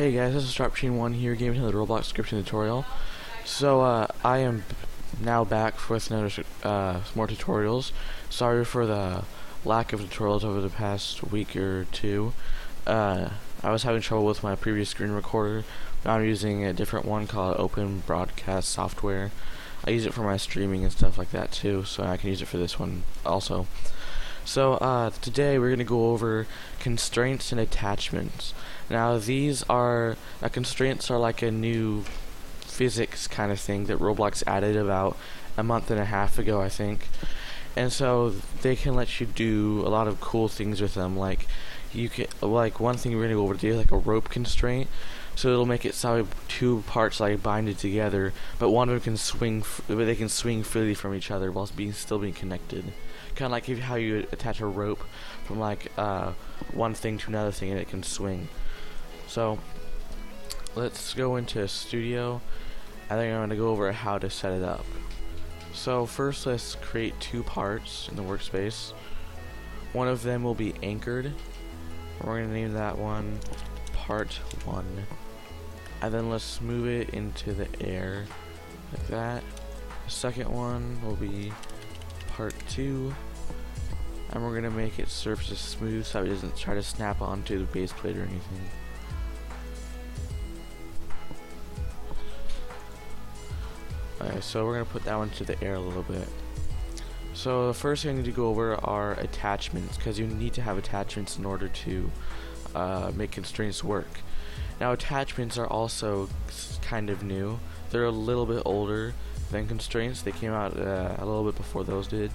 Hey guys, this is Sharpchain1 here, giving another Roblox scripting tutorial. So, uh, I am now back with another, uh, more tutorials. Sorry for the lack of tutorials over the past week or two. Uh, I was having trouble with my previous screen recorder. Now I'm using a different one called Open Broadcast Software. I use it for my streaming and stuff like that too, so I can use it for this one also. So uh, today we're going to go over constraints and attachments. Now these are, uh, constraints are like a new physics kind of thing that Roblox added about a month and a half ago I think. And so they can let you do a lot of cool things with them like you can like one thing we're going to go over today like a rope constraint so it'll make it so two parts like binded together, but one of them can swing, but they can swing freely from each other while being still being connected. Kind of like how you attach a rope from like uh, one thing to another thing, and it can swing. So let's go into Studio, and then I'm going to go over how to set it up. So first, let's create two parts in the workspace. One of them will be anchored. We're going to name that one part 1 and then let's move it into the air like that the second one will be part 2 and we're gonna make its surface smooth so it doesn't try to snap onto the base plate or anything Alright, so we're gonna put that one to the air a little bit so the first thing I need to go over are attachments because you need to have attachments in order to uh, make constraints work. Now attachments are also kind of new. They're a little bit older than constraints. They came out uh, a little bit before those did.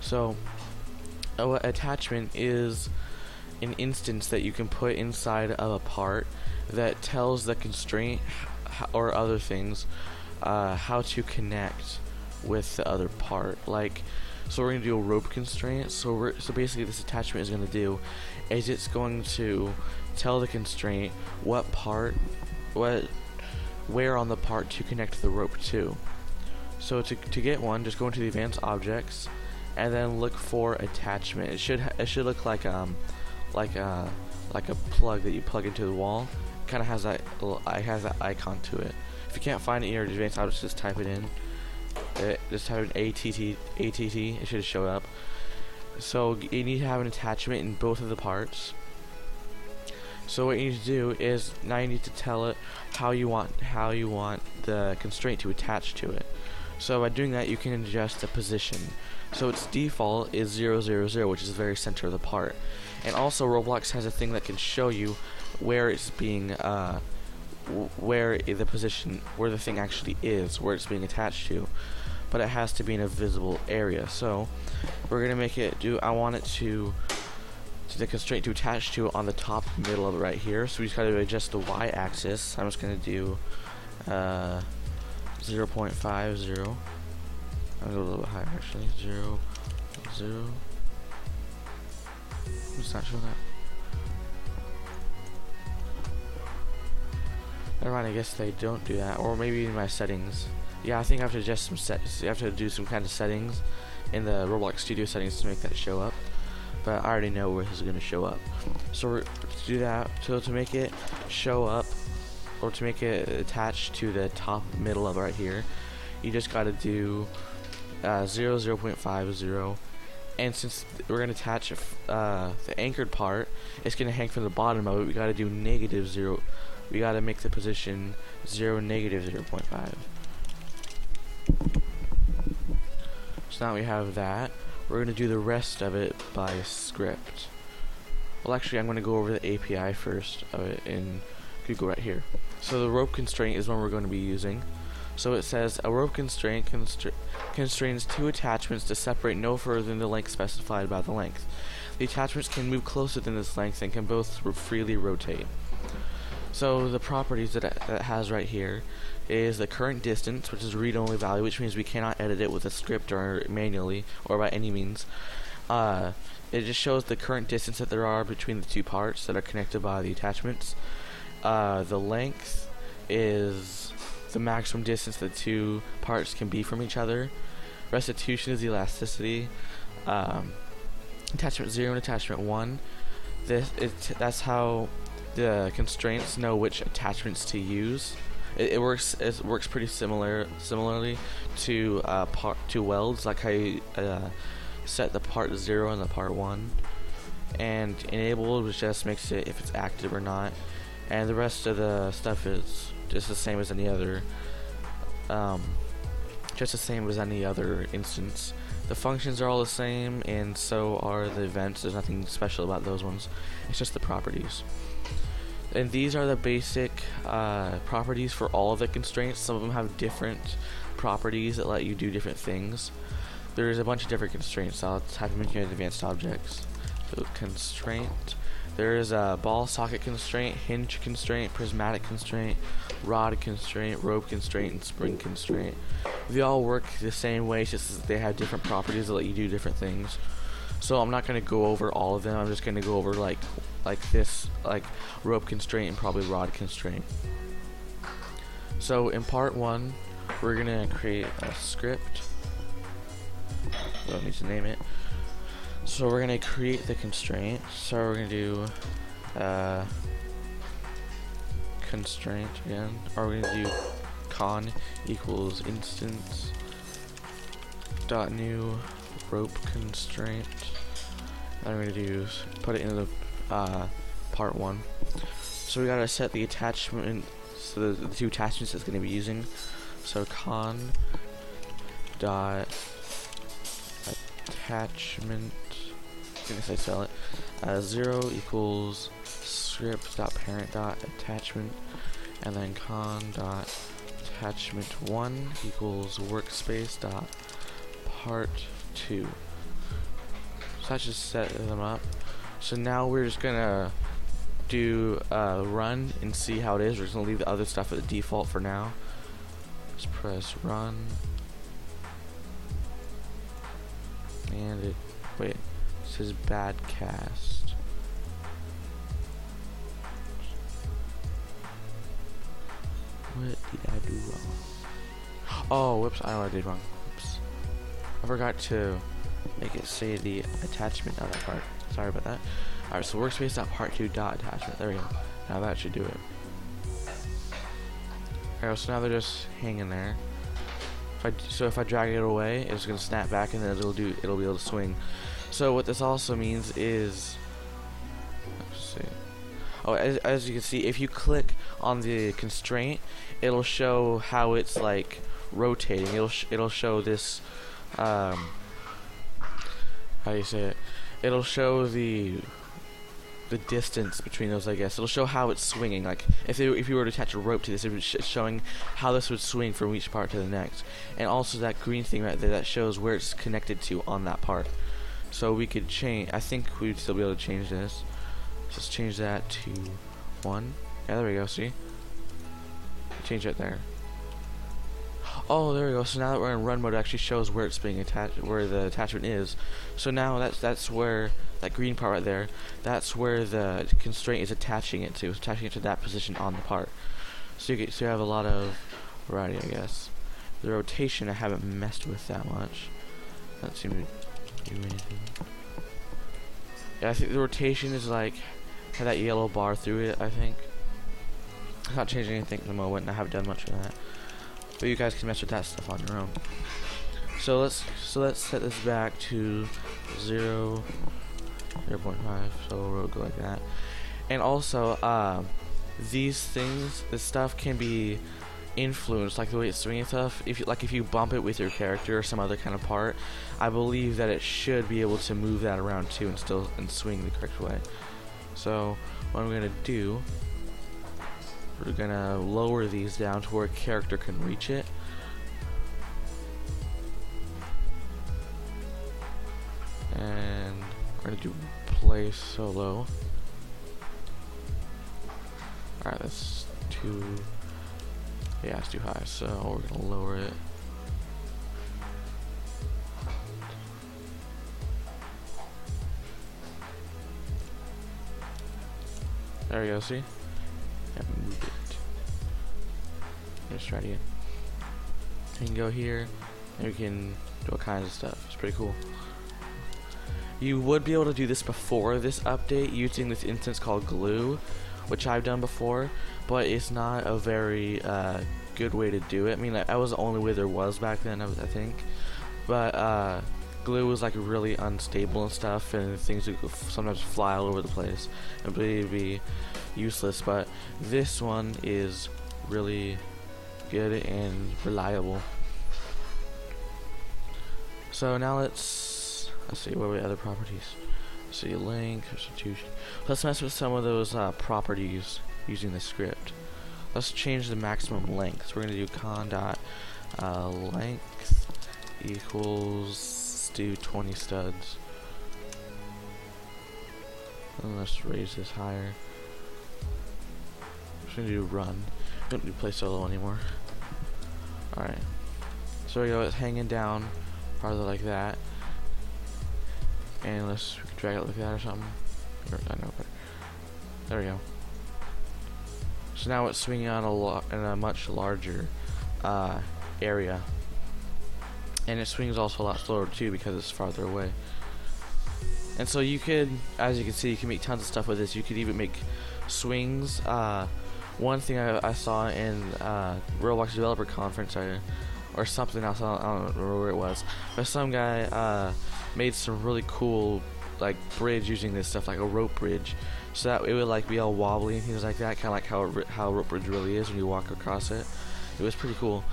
So uh, attachment is an instance that you can put inside of a part that tells the constraint or other things uh, how to connect with the other part. Like, so we're gonna do a rope constraint. So we're so basically this attachment is gonna do is it's going to tell the constraint what part, what, where on the part to connect the rope to. So to, to get one, just go into the advanced objects, and then look for attachment. It should it should look like um like a like a plug that you plug into the wall. Kind of has that it has that icon to it. If you can't find it in your advanced objects, just type it in. It, just type in ATT ATT. It should show up. So you need to have an attachment in both of the parts. So what you need to do is now you need to tell it how you want how you want the constraint to attach to it. So by doing that you can adjust the position. So its default is 0, 0, 0, which is the very center of the part. And also Roblox has a thing that can show you where it's being uh, where the position where the thing actually is, where it's being attached to but it has to be in a visible area. So we're gonna make it do. I want it to to the constraint to attach to on the top middle of it right here. So we just gotta adjust the y-axis. I'm just gonna do uh, 0.50. I'm gonna go a little bit higher actually. 0, 0. Let's not show that. Never mind, I guess they don't do that. Or maybe in my settings. Yeah, I think I have to adjust some sets. You have to do some kind of settings in the Roblox Studio settings to make that show up. But I already know where this is going to show up. So to do that, so to make it show up, or to make it attach to the top middle of right here, you just got to do uh, 0, 0 0.50. And since we're going to attach uh, the anchored part, it's going to hang from the bottom of it. We got to do negative 0. We got to make the position 0, negative 0.5. So now we have that. We're going to do the rest of it by script. Well, actually, I'm going to go over the API first of it in Google right here. So the rope constraint is one we're going to be using. So it says a rope constraint constra constrains two attachments to separate no further than the length specified by the length. The attachments can move closer than this length and can both freely rotate. So the properties that it, that it has right here is the current distance, which is read-only value, which means we cannot edit it with a script or manually or by any means. Uh, it just shows the current distance that there are between the two parts that are connected by the attachments. Uh, the length is the maximum distance the two parts can be from each other. Restitution is elasticity. Um, attachment 0 and attachment 1. This it, That's how the constraints know which attachments to use. It, it works it works pretty similar similarly to uh, part to welds, like how you uh, set the part zero and the part one, and enabled which just makes it if it's active or not, and the rest of the stuff is just the same as any other. Um, just the same as any other instance. The functions are all the same, and so are the events. There's nothing special about those ones. It's just the properties. And these are the basic uh, properties for all of the constraints. Some of them have different properties that let you do different things. There's a bunch of different constraints. I'll type them in advanced objects. So constraint. There is a ball socket constraint, hinge constraint, prismatic constraint, rod constraint, rope constraint, and spring constraint. They all work the same way, it's just they have different properties that let you do different things. So I'm not going to go over all of them. I'm just going to go over like like this, like rope constraint and probably rod constraint. So in part one, we're going to create a script. Don't need to name it. So we're going to create the constraint. So we're going to do uh, constraint again. Or we're going to do con equals instance dot new rope constraint. And I'm going to do put it into the uh, part one. So we gotta set the attachment, so the, the two attachments it's gonna be using. So con dot attachment. I guess I sell it. Uh, zero equals script dot parent dot attachment, and then con dot attachment one equals workspace dot part two. So that just set them up. So now we're just gonna do uh, run and see how it is. We're just gonna leave the other stuff at the default for now. Just press run. And it, wait, it says bad cast. What did I do wrong? Oh, whoops, I know what I did wrong. Oops. I forgot to make it say the attachment of that part. Sorry about that. Alright, so workspace.part2 dot attachment. There we go. Now that should do it. Alright, so now they're just hanging there. If I, so if I drag it away, it's gonna snap back and then it'll do it'll be able to swing. So what this also means is Oh, as, as you can see, if you click on the constraint, it'll show how it's like rotating. It'll sh it'll show this um, how do you say it? It'll show the the distance between those, I guess. It'll show how it's swinging. Like if it, if you were to attach a rope to this, it would sh showing how this would swing from each part to the next. And also that green thing right there that shows where it's connected to on that part. So we could change. I think we'd still be able to change this. Just change that to one. Yeah, there we go. See? Change it there. Oh, there we go. So now that we're in run mode, it actually shows where it's being attached, where the attachment is. So now that's that's where that green part right there. That's where the constraint is attaching it to. It's attaching it to that position on the part. So you get, so you have a lot of variety, I guess. The rotation I haven't messed with that much. Doesn't seem to do anything. Yeah, I think the rotation is like have that yellow bar through it. I think. I'm not changing anything at the moment. I haven't done much of that. But you guys can mess with that stuff on your own. So let's so let's set this back to 0, 0 0.5. So we'll go like that. And also, uh, these things, this stuff can be influenced, like the way it's swinging stuff. If you, like if you bump it with your character or some other kind of part, I believe that it should be able to move that around too and still and swing the correct way. So what I'm gonna do we're gonna lower these down to where a character can reach it. And we're gonna do play solo. Alright, that's too yeah, it's too high, so we're gonna lower it. There we go, see? and move it. Let's try it again. You can go here, and you can do all kinds of stuff. It's pretty cool. You would be able to do this before this update using this instance called Glue, which I've done before, but it's not a very uh, good way to do it. I mean, that was the only way there was back then, I, think. But uh, glue was like really unstable and stuff, and things would sometimes fly all over the place and be, useless. But this one is really good and reliable. So now let's let's see what are the other properties. See link restitution. Let's mess with some of those uh, properties using the script. Let's change the maximum length. So we're gonna do con dot uh, length equals do 20 studs. And let's raise this higher. Just gonna do run. Don't do play solo anymore. Alright. So we go, it's hanging down farther like that. And let's we drag it like that or something. Or, I know, but there we go. So now it's swinging on a lot in a much larger uh, area, and it swings also a lot slower too because it's farther away. And so you could, as you can see, you can make tons of stuff with this. You could even make swings. Uh, one thing I, I, saw in uh, Roblox Developer Conference, I, or something else, I don't, I don't, remember where it was, but some guy uh, made some really cool like bridge using this stuff, like a rope bridge, so that it would like be all wobbly and things like that, kind of like how how rope bridge really is when you walk across it. It was pretty cool.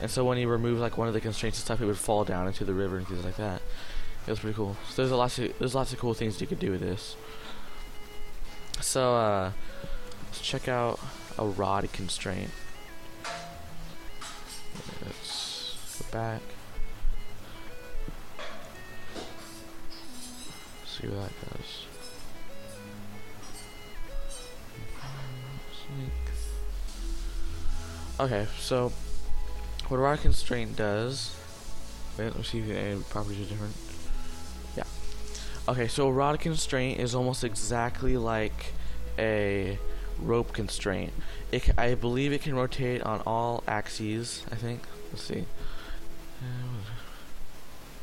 And so when you remove like one of the constraints and stuff, it would fall down into the river and things like that. It was pretty cool. So there's a lots of there's lots of cool things you could do with this. So uh, let's check out a rod constraint. Let's go back. See what that does. Um, okay, so what a rod constraint does. Wait, let's see if any properties are different. Yeah. Okay, so a rod constraint is almost exactly like a rope constraint. It, I believe it can rotate on all axes. I think. Let's see.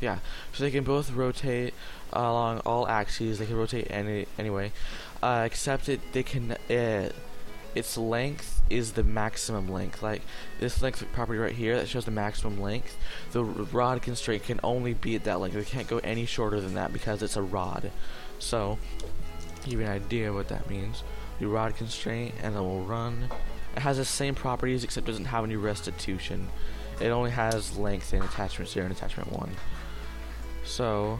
Yeah, so they can both rotate along all axes. They can rotate any anyway, uh, except it they can. Uh, its length is the maximum length. Like this length property right here that shows the maximum length. The rod constraint can only be at that length. It can't go any shorter than that because it's a rod. So, give you an idea what that means. The rod constraint, and then we'll run. It has the same properties except doesn't have any restitution. It only has length in attachment 0 and attachment 1. So, so,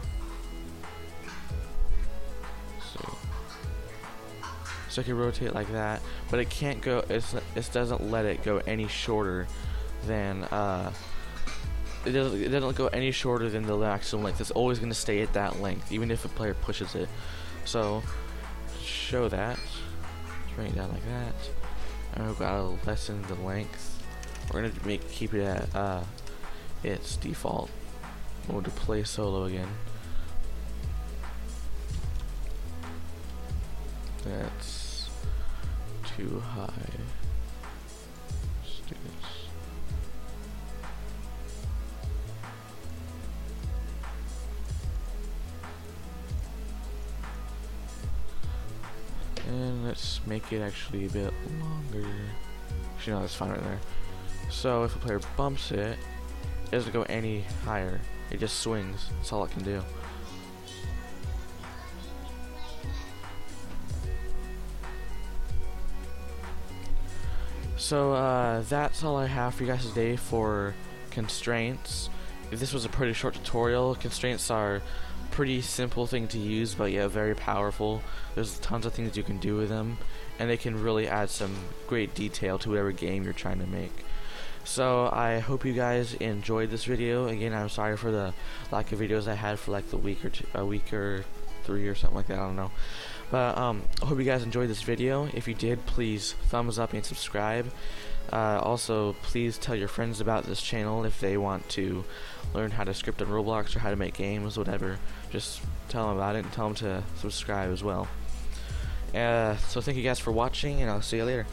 so I can rotate like that, but it can't go. It's, it doesn't let it go any shorter than. Uh, it doesn't. It doesn't go any shorter than the maximum length. It's always going to stay at that length, even if a player pushes it. So, show that. bring it down like that. And we've got to lessen the length. We're gonna make keep it at uh, its default. We'll play solo again. That's too high. Let's do this. And let's make it actually a bit longer. Actually, no, that's fine right there. So if a player bumps it, it doesn't go any higher. It just swings. That's all it can do. So uh, that's all I have for you guys today for constraints. This was a pretty short tutorial. Constraints are pretty simple thing to use, but yeah, very powerful. There's tons of things you can do with them, and they can really add some great detail to whatever game you're trying to make. So I hope you guys enjoyed this video. Again, I'm sorry for the lack of videos I had for like the week or two, a week or three or something like that. I don't know. But um, I hope you guys enjoyed this video. If you did, please thumbs up and subscribe. Uh, also, please tell your friends about this channel if they want to learn how to script on Roblox or how to make games, whatever. Just tell them about it and tell them to subscribe as well. Uh, so thank you guys for watching, and I'll see you later.